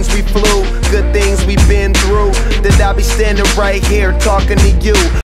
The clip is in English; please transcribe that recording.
planes we flew, good things we've been through. That I'll be standing right here talking to you.